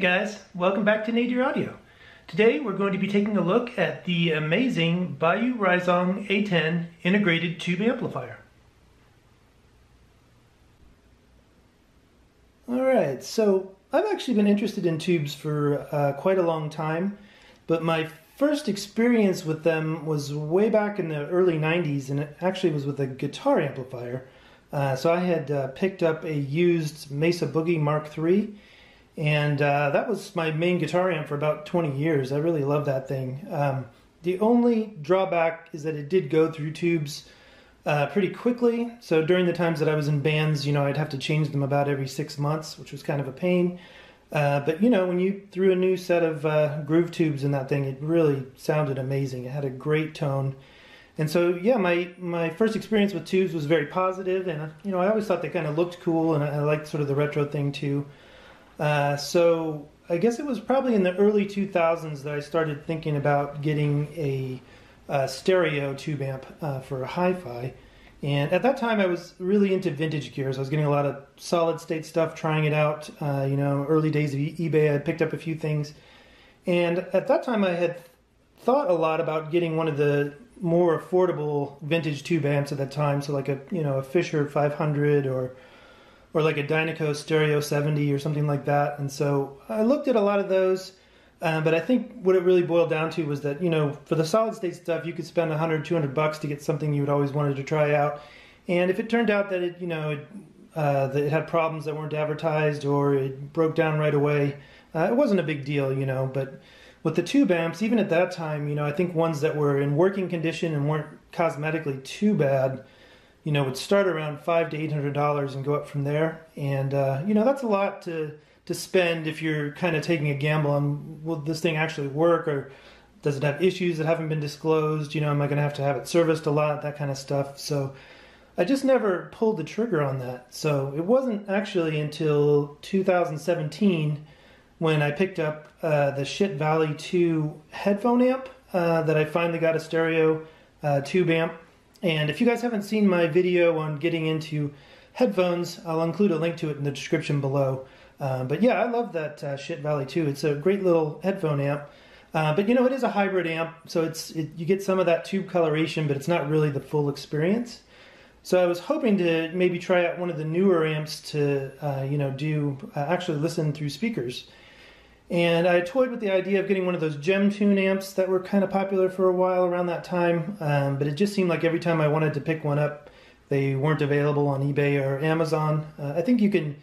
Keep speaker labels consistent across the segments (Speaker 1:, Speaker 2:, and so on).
Speaker 1: guys, welcome back to Nadir Audio. Today we're going to be taking a look at the amazing Boyuu Reisong A10 integrated tube amplifier. Alright, so I've actually been interested in tubes for uh, quite a long time, but my first experience with them was way back in the early 90s and it actually was with a guitar amplifier. Uh, so I had uh, picked up a used Mesa Boogie Mark III and uh, that was my main guitar amp for about 20 years. I really love that thing. Um, the only drawback is that it did go through tubes uh, pretty quickly. So during the times that I was in bands, you know, I'd have to change them about every six months, which was kind of a pain. Uh, but you know, when you threw a new set of uh, groove tubes in that thing, it really sounded amazing. It had a great tone. And so, yeah, my, my first experience with tubes was very positive, and you know, I always thought they kind of looked cool, and I, I liked sort of the retro thing too. Uh, so I guess it was probably in the early 2000s that I started thinking about getting a, a stereo tube amp uh, for a hi-fi. And at that time, I was really into vintage gears. I was getting a lot of solid state stuff, trying it out. Uh, you know, early days of eBay, I picked up a few things. And at that time, I had thought a lot about getting one of the more affordable vintage tube amps at that time. So like a you know a Fisher 500 or or like a Dynaco Stereo 70 or something like that. And so I looked at a lot of those, um, but I think what it really boiled down to was that, you know, for the solid state stuff, you could spend 100, 200 bucks to get something you had always wanted to try out. And if it turned out that it, you know, it, uh, that it had problems that weren't advertised or it broke down right away, uh, it wasn't a big deal, you know, but with the tube amps, even at that time, you know, I think ones that were in working condition and weren't cosmetically too bad, you know, would start around five to eight hundred dollars and go up from there. And uh, you know, that's a lot to to spend if you're kind of taking a gamble on will this thing actually work or does it have issues that haven't been disclosed? You know, am I going to have to have it serviced a lot? That kind of stuff. So I just never pulled the trigger on that. So it wasn't actually until 2017 when I picked up uh, the Schiit Vali 2 headphone amp uh, that I finally got a stereo uh, tube amp and if you guys haven't seen my video on getting into headphones, I'll include a link to it in the description below. Uh, but yeah, I love that uh, Schiit Vali too. It's a great little headphone amp. Uh, but you know, it is a hybrid amp, so it's it, you get some of that tube coloration, but it's not really the full experience. So I was hoping to maybe try out one of the newer amps to, uh, you know, do uh, actually listen through speakers. And I toyed with the idea of getting one of those gem tune amps that were kind of popular for a while around that time, um, but it just seemed like every time I wanted to pick one up, they weren't available on eBay or Amazon. Uh, I think you can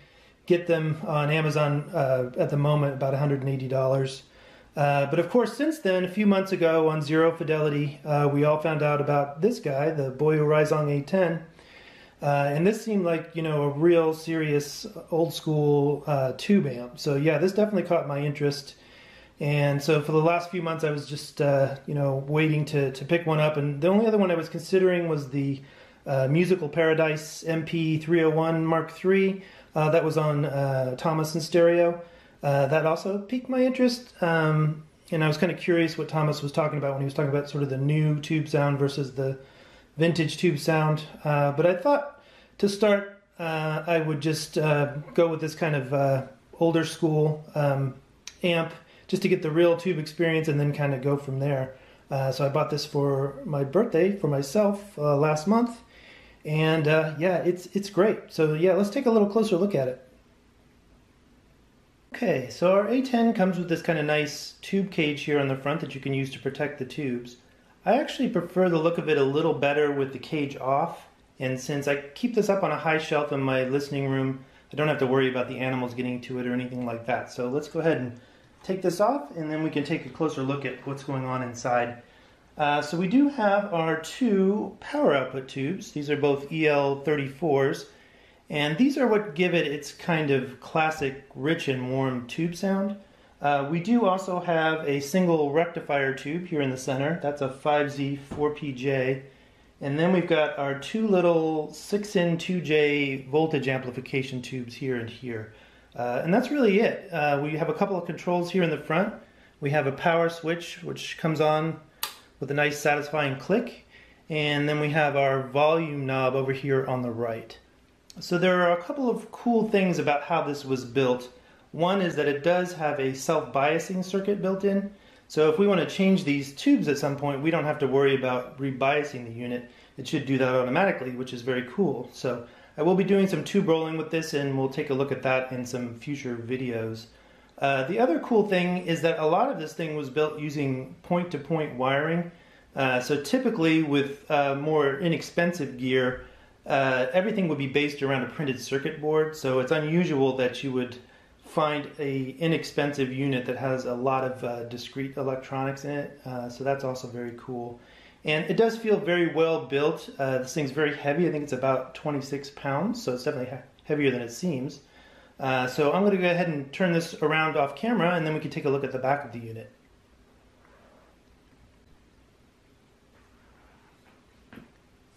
Speaker 1: get them on Amazon uh, at the moment about $180. Uh, but of course, since then, a few months ago on Zero Fidelity, uh, we all found out about this guy, the Boyuu Reisong A10. Uh, and this seemed like you know a real serious old school uh, tube amp. So yeah, this definitely caught my interest. And so for the last few months, I was just uh, you know waiting to to pick one up. And the only other one I was considering was the uh, Musical Paradise MP301 Mark III uh, that was on uh, Thomas and stereo. that also piqued my interest. Um, and I was kind of curious what Thomas was talking about when he was talking about sort of the new tube sound versus the vintage tube sound. Uh, but I thought to start, uh, I would just uh, go with this kind of uh, older school um, amp just to get the real tube experience and then kind of go from there. Uh, so I bought this for my birthday for myself last month, and yeah, it's it's great. So yeah, let's take a little closer look at it. Okay, so our A10 comes with this kind of nice tube cage here on the front that you can use to protect the tubes. I actually prefer the look of it a little better with the cage off. And since I keep this up on a high shelf in my listening room, I don't have to worry about the animals getting to it or anything like that. So let's go ahead and take this off and then we can take a closer look at what's going on inside. Uh, so we do have our two power output tubes. These are both EL34s. And these are what give it its kind of classic rich and warm tube sound. Uh, we do also have a single rectifier tube here in the center. That's a 5Z4PJ. And then we've got our two little 6N2J voltage amplification tubes here and here. Uh, and that's really it. Uh, we have a couple of controls here in the front. We have a power switch which comes on with a nice satisfying click. And then we have our volume knob over here on the right. So there are a couple of cool things about how this was built One is that it does have a self-biasing circuit built in. So if we want to change these tubes at some point, we don't have to worry about rebiasing the unit. It should do that automatically, which is very cool. So I will be doing some tube rolling with this and we'll take a look at that in some future videos. Uh, the other cool thing is that a lot of this thing was built using point-to-point -point wiring. Uh, so typically with uh, more inexpensive gear, uh, everything would be based around a printed circuit board. So it's unusual that you would find a inexpensive unit that has a lot of uh, discrete electronics in it. Uh, so that's also very cool. And it does feel very well built. this thing's very heavy. I think it's about 26 pounds, so it's definitely heavier than it seems. Uh, so I'm going to go ahead and turn this around off camera and then we can take a look at the back of the unit.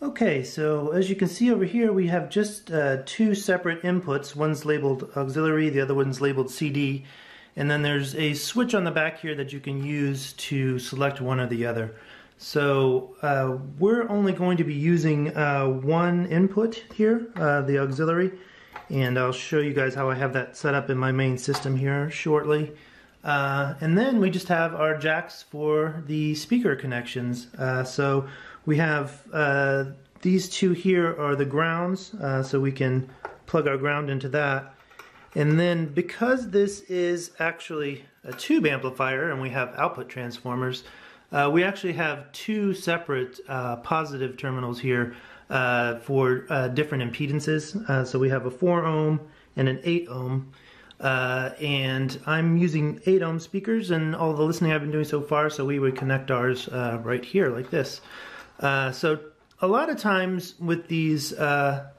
Speaker 1: Okay, so as you can see over here we have just uh, two separate inputs. One's labeled auxiliary, the other one's labeled CD. And then there's a switch on the back here that you can use to select one or the other. So uh, we're only going to be using uh, one input here, uh, the auxiliary and I'll show you guys how I have that set up in my main system here shortly. Uh, and then we just have our jacks for the speaker connections. Uh, so we have uh, these two here are the grounds, uh, so we can plug our ground into that. And then because this is actually a tube amplifier and we have output transformers, uh, we actually have two separate uh, positive terminals here uh, for uh, different impedances. So we have a 4 ohm and an 8 ohm. Uh, and I'm using 8 ohm speakers and all the listening I've been doing so far, so we would connect ours uh, right here like this. Uh, so a lot of times with these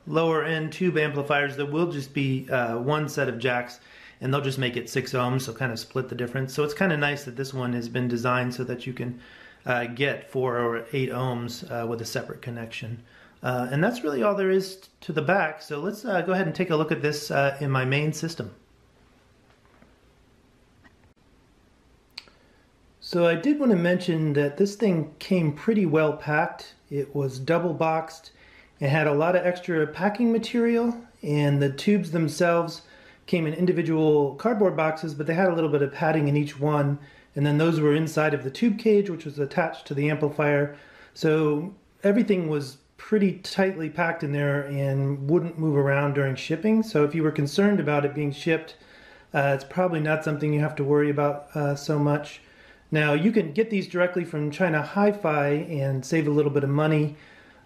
Speaker 1: lower end tube amplifiers, there will just be one set of jacks and they'll just make it 6 ohms, so kind of split the difference. So it's kind of nice that this one has been designed so that you can get 4 or 8 ohms with a separate connection. Uh, and that's really all there is to the back. So let's uh, go ahead and take a look at this uh, in my main system. So I did want to mention that this thing came pretty well packed. It was double boxed. It had a lot of extra packing material and the tubes themselves came in individual cardboard boxes, but they had a little bit of padding in each one. And then those were inside of the tube cage, which was attached to the amplifier. So everything was pretty tightly packed in there and wouldn't move around during shipping. So if you were concerned about it being shipped, uh, it's probably not something you have to worry about uh, so much. Now you can get these directly from China Hi-Fi and save a little bit of money,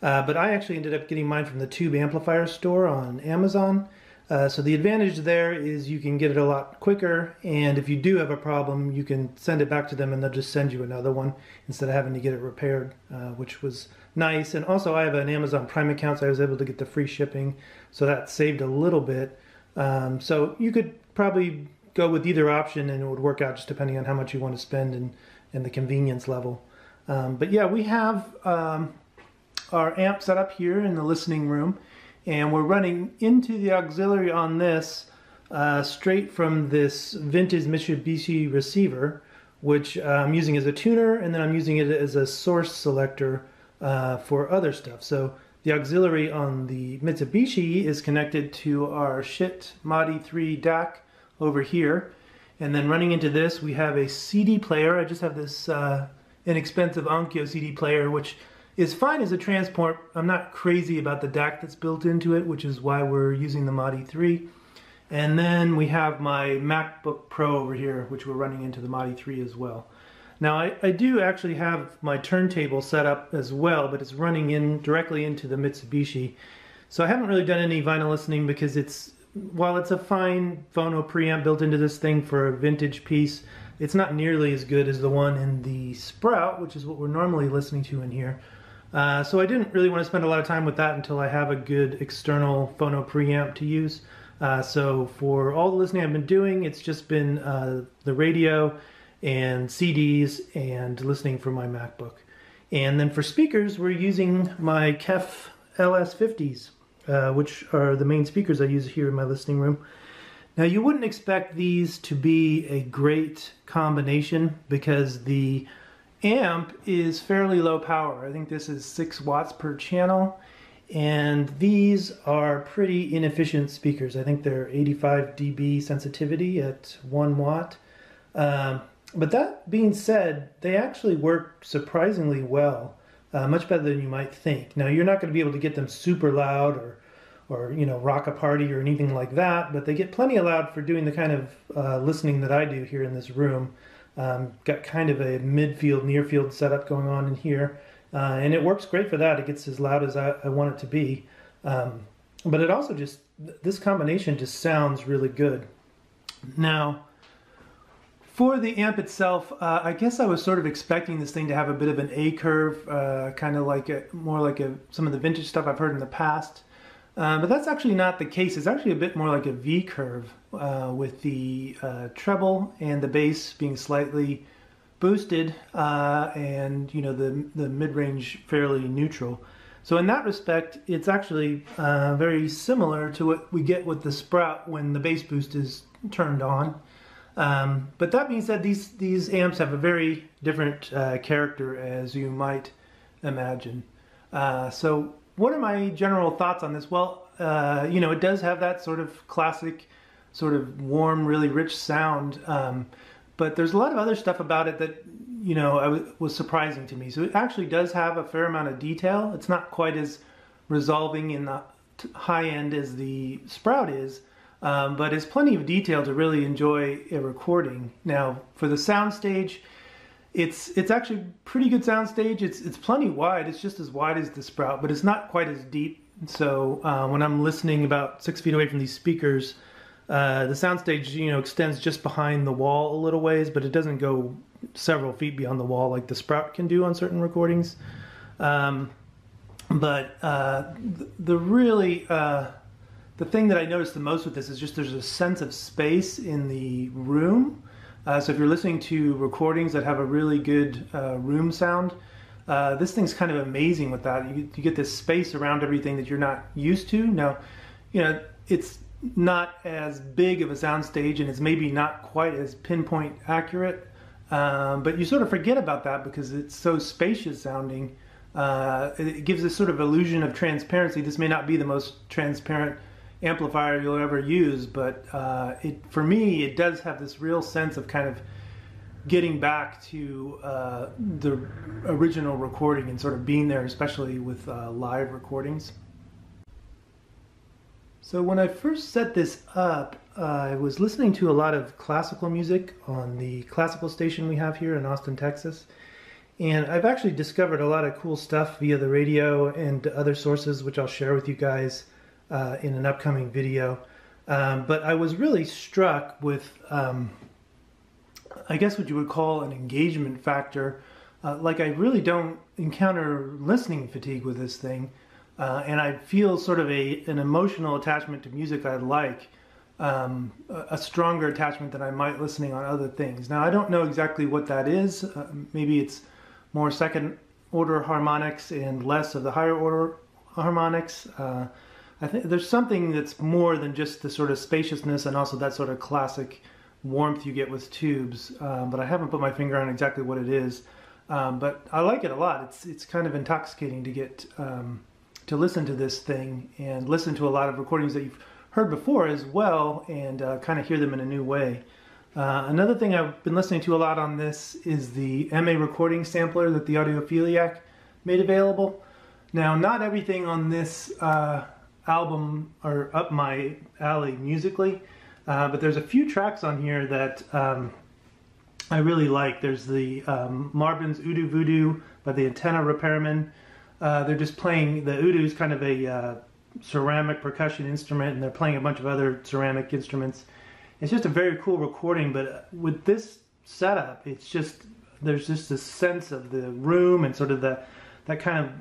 Speaker 1: uh, but I actually ended up getting mine from the Tube Amplifier store on Amazon. Uh, so the advantage there is you can get it a lot quicker, and if you do have a problem, you can send it back to them and they'll just send you another one instead of having to get it repaired, uh, which was nice. And also, I have an Amazon Prime account, so I was able to get the free shipping, so that saved a little bit. Um, so you could probably go with either option, and it would work out just depending on how much you want to spend and and the convenience level. Um, but yeah, we have um, our amp set up here in the listening room and we're running into the auxiliary on this uh, straight from this vintage Mitsubishi receiver which uh, I'm using as a tuner and then I'm using it as a source selector uh, for other stuff. So the auxiliary on the Mitsubishi is connected to our Schiit Modi 3 DAC over here and then running into this we have a CD player. I just have this uh, inexpensive Onkyo CD player which is fine as a transport. I'm not crazy about the DAC that's built into it, which is why we're using the Modi 3. And then we have my MacBook Pro over here, which we're running into the Modi 3 as well. Now I, I do actually have my turntable set up as well, but it's running in directly into the Mitsubishi. So I haven't really done any vinyl listening because it's, while it's a fine phono preamp built into this thing for a vintage piece, it's not nearly as good as the one in the Sprout, which is what we're normally listening to in here. Uh, so I didn't really want to spend a lot of time with that until I have a good external phono preamp to use. Uh, so for all the listening I've been doing, it's just been uh, the radio and CDs and listening from my MacBook. And then for speakers, we're using my KEF LS50s, uh, which are the main speakers I use here in my listening room. Now you wouldn't expect these to be a great combination because the amp is fairly low power. I think this is 6 watts per channel And these are pretty inefficient speakers. I think they're 85 dB sensitivity at 1 watt. Um, but that being said, they actually work surprisingly well, uh, much better than you might think. Now, you're not going to be able to get them super loud or, or you know, rock a party or anything like that, but they get plenty loud for doing the kind of uh, listening that I do here in this room. Um, got kind of a midfield, near field setup going on in here, uh, and it works great for that. It gets as loud as I, I want it to be, um, but it also just this combination just sounds really good. Now, for the amp itself, uh, I guess I was sort of expecting this thing to have a bit of an A curve, uh, kind of like a, more like a, some of the vintage stuff I've heard in the past. Uh, but that's actually not the case. It's actually a bit more like a V curve uh, with the uh, treble and the bass being slightly boosted uh, and you know the, the mid-range fairly neutral. So in that respect, it's actually very similar to what we get with the Sprout when the bass boost is turned on. Um, but that being said, these these amps have a very different uh, character, as you might imagine. Uh, so, what are my general thoughts on this? Well, uh, you know, it does have that sort of classic, sort of warm, really rich sound. Um, but there's a lot of other stuff about it that you know was surprising to me. So it actually does have a fair amount of detail. It's not quite as resolving in the high end as the Sprout is um, but it's plenty of detail to really enjoy a recording. Now, for the soundstage, it's it's actually pretty good soundstage. It's it's plenty wide. It's just as wide as the Sprout, but it's not quite as deep. So uh, when I'm listening about six feet away from these speakers, uh, the soundstage you know extends just behind the wall a little ways, but it doesn't go several feet beyond the wall like the Sprout can do on certain recordings. Um, but uh, the, the really uh, the thing that I noticed the most with this is just there's a sense of space in the room. Uh, so if you're listening to recordings that have a really good uh, room sound, uh, this thing's kind of amazing with that. You, you, get this space around everything that you're not used to. Now, you know, it's not as big of a sound stage and it's maybe not quite as pinpoint accurate, um, but you sort of forget about that because it's so spacious sounding. Uh, it gives this sort of illusion of transparency. This may not be the most transparent amplifier you'll ever use, but uh, it for me it does have this real sense of kind of getting back to uh, the original recording and sort of being there, especially with uh, live recordings. So when I first set this up, I was listening to a lot of classical music on the classical station we have here in Austin, Texas. And I've actually discovered a lot of cool stuff via the radio and other sources, which I'll share with you guys uh, in an upcoming video. Um, but I was really struck with, um, I guess what you would call an engagement factor. Uh, like I really don't encounter listening fatigue with this thing. Uh, and I feel sort of a an emotional attachment to music I like, um, a stronger attachment than I might listening on other things. Now I don't know exactly what that is. Uh, maybe it's more second order harmonics and less of the higher order harmonics. Uh, I think there's something that's more than just the sort of spaciousness and also that sort of classic warmth you get with tubes. Um, but I haven't put my finger on exactly what it is. Um, but I like it a lot. It's it's kind of intoxicating to get um, to listen to this thing and listen to a lot of recordings that you've heard before as well, and uh, kind of hear them in a new way. Uh, another thing I've been listening to a lot on this is the MA recording sampler that the Audiophiliac made available. Now, not everything on this uh, album are up my alley musically, uh, but there's a few tracks on here that um, I really like. There's the um, Marvin's Udu Voodoo by the Antenna Repairmen. Uh, they're just playing, the Udu is kind of a uh, ceramic percussion instrument, and they're playing a bunch of other ceramic instruments. It's just a very cool recording, but with this setup, it's just, there's just a sense of the room and sort of the that kind of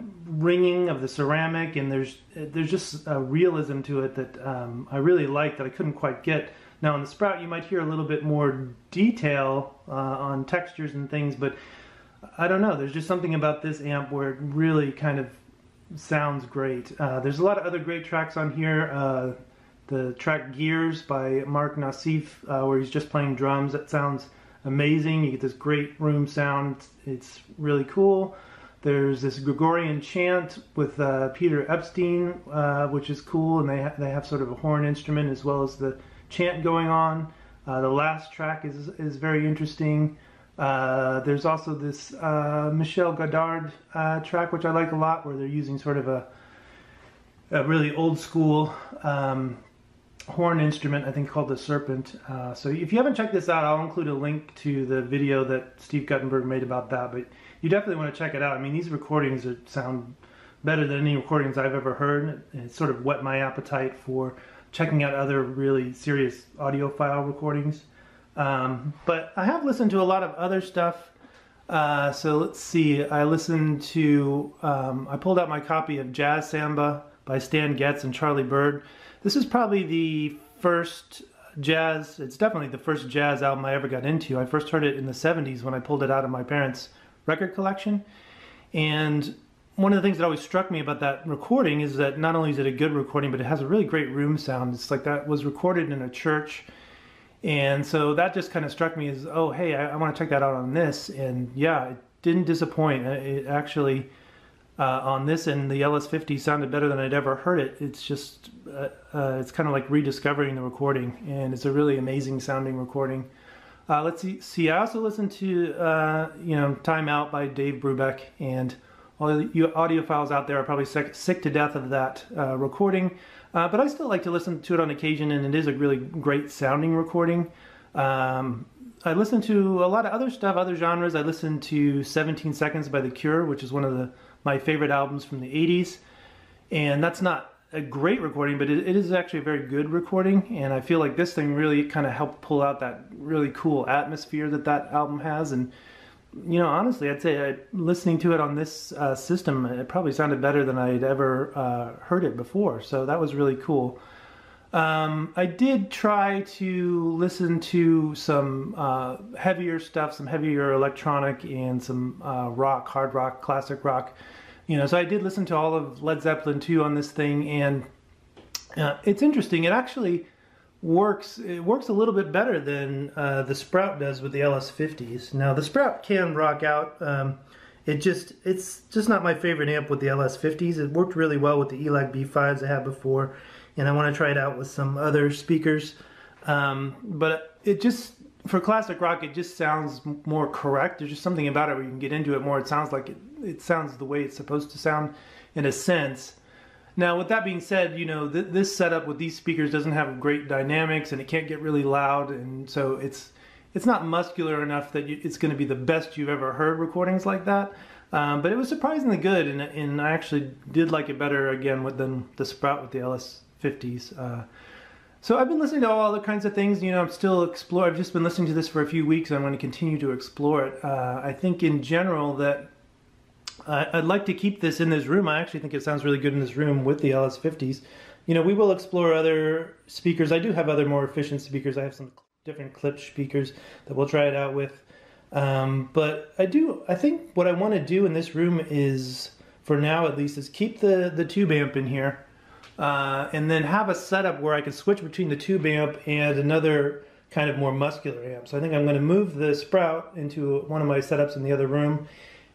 Speaker 1: ringing of the ceramic, and there's there's just a realism to it that um, I really like that I couldn't quite get. Now on the Sprout, you might hear a little bit more detail uh, on textures and things, but I don't know. There's just something about this amp where it really kind of sounds great. Uh, there's a lot of other great tracks on here. Uh, the track Gears by Mark Nauseef, uh, where he's just playing drums. That sounds amazing. You get this great room sound. It's really cool. There's this Gregorian chant with uh, Peter Epstein, uh, which is cool, and they ha- they have sort of a horn instrument as well as the chant going on. Uh, the last track is is very interesting. Uh, there's also this uh, Michel Godard uh, track, which I like a lot, where they're using sort of a, a really old school um, horn instrument, I think called the Serpent. Uh, so if you haven't checked this out, I'll include a link to the video that Steve Guttenberg made about that. But you definitely want to check it out. I mean, these recordings are, sound better than any recordings I've ever heard. It sort of whet my appetite for checking out other really serious audiophile recordings. Um, but I have listened to a lot of other stuff. Uh, so let's see. I listened to, um, I pulled out my copy of Jazz Samba by Stan Getz and Charlie Byrd. This is probably the first jazz, it's definitely the first jazz album I ever got into. I first heard it in the 70s when I pulled it out of my parents' record collection. And one of the things that always struck me about that recording is that not only is it a good recording, but it has a really great room sound. It's like that was recorded in a church and so that just kind of struck me as, oh, hey, I, I want to check that out on this. And yeah, it didn't disappoint. Uh, it actually, uh, on this and the LS50 sounded better than I'd ever heard it. It's just, uh, uh, it's kind of like rediscovering the recording. And it's a really amazing sounding recording. Uh, let's see, see, I also listened to, uh, you know, Time Out by Dave Brubeck. And all you audiophiles out there are probably sick, sick to death of that recording. Uh, but I still like to listen to it on occasion, and it is a really great sounding recording. Um, I listen to a lot of other stuff, other genres. I listen to 17 Seconds by The Cure, which is one of the, my favorite albums from the 80s. And that's not a great recording, but it, it is actually a very good recording. And I feel like this thing really kind of helped pull out that really cool atmosphere that that album has. And you know, honestly, I'd say uh, listening to it on this uh, system, it probably sounded better than I'd ever uh, heard it before. So that was really cool. Um, I did try to listen to some uh, heavier stuff, some heavier electronic, and some uh, rock, hard rock, classic rock. You know, so I did listen to all of Led Zeppelin 2 on this thing, and uh, it's interesting. It actually works it works a little bit better than uh, the Sprout does with the LS50s. Now the Sprout can rock out. Um, it just it's just not my favorite amp with the LS50s. It worked really well with the ELAC B5s I had before, and I want to try it out with some other speakers. Um, but it just for classic rock, it just sounds more correct. There's just something about it where you can get into it more. It sounds like it, it sounds the way it's supposed to sound in a sense. Now, with that being said, you know th- this setup with these speakers doesn't have great dynamics, and it can't get really loud, and so it's it's not muscular enough that you, it's going to be the best you've ever heard recordings like that. Um, but it was surprisingly good, and, and I actually did like it better again with than the Sprout with the LS50s. Uh, so I've been listening to all other kinds of things. You know, I'm still exploring. I've just been listening to this for a few weeks. I'm going to continue to explore it. Uh, I think in general that I'd like to keep this in this room. I actually think it sounds really good in this room with the LS50s. You know, we will explore other speakers. I do have other more efficient speakers. I have some different Klipsch speakers that we'll try it out with. Um, but I do, I think what I want to do in this room is, for now at least, is keep the, the tube amp in here. Uh, and then have a setup where I can switch between the tube amp and another kind of more muscular amp. So I think I'm going to move the Sprout into one of my setups in the other room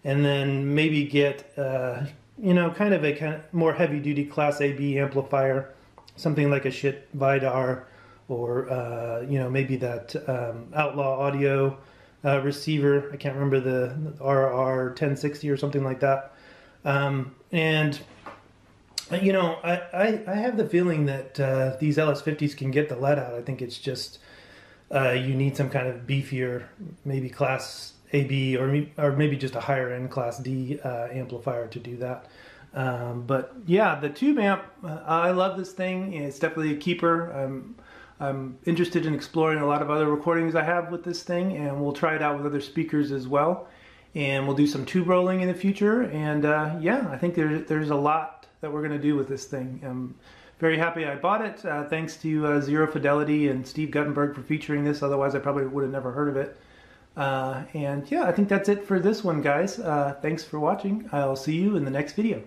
Speaker 1: and then maybe get uh, you know kind of a kind of more heavy duty class AB amplifier, something like a Schiit Vidar, or uh, you know maybe that um, Outlaw Audio uh, receiver. I can't remember the RR 1060 or something like that. Um, and you know, I, I, I, have the feeling that uh, these LS50s can get the lead out. I think it's just uh, you need some kind of beefier, maybe class AB or or maybe just a higher end Class D uh, amplifier to do that. Um, but yeah, the tube amp, uh, I love this thing. It's definitely a keeper. I'm, I'm interested in exploring a lot of other recordings I have with this thing, and we'll try it out with other speakers as well. And we'll do some tube rolling in the future. And uh, yeah, I think there's there's a lot that we're going to do with this thing. I'm very happy I bought it. Uh, thanks to uh, Zero Fidelity and Steve Guttenberg for featuring this. Otherwise, I probably would have never heard of it. Uh, and yeah, I think that's it for this one, guys. Uh, thanks for watching. I'll see you in the next video.